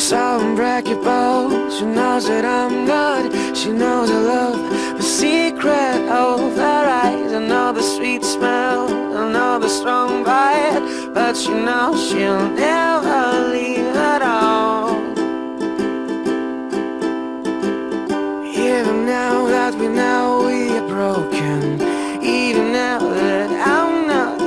She's so unbreakable. She knows that I'm not. She knows I love the secret of her eyes. I know the sweet smell. I know the strong bite. But she knows she'll never leave at all. Even now that we know we are broken. Even now that I'm not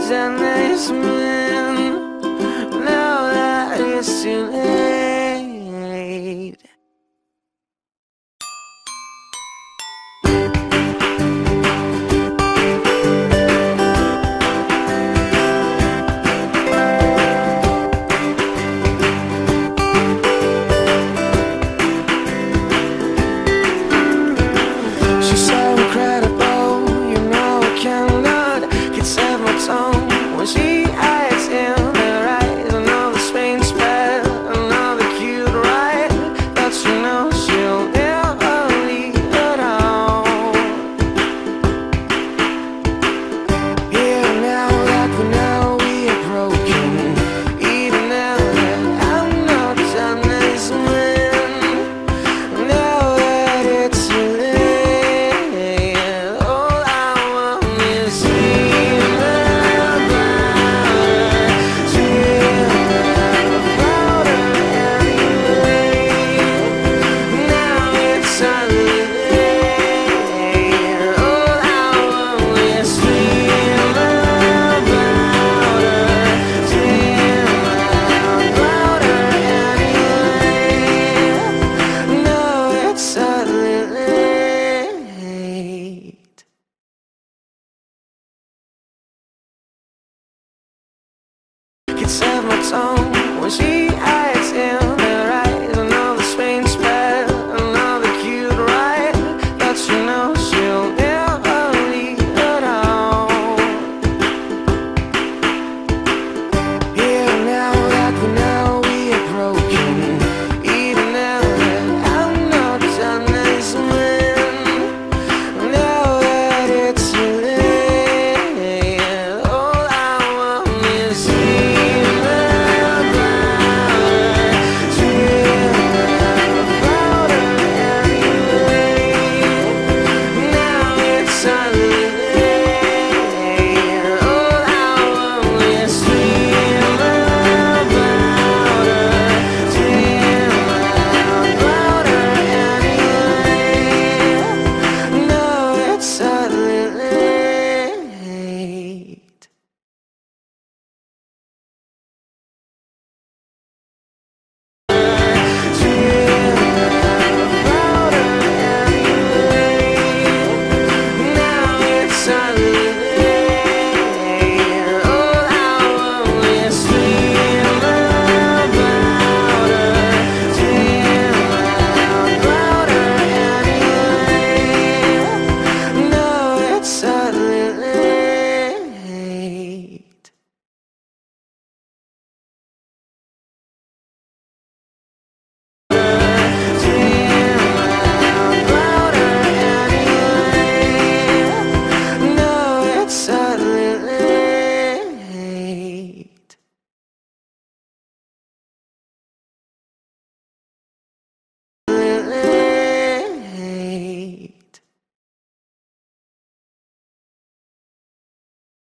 My tongue when she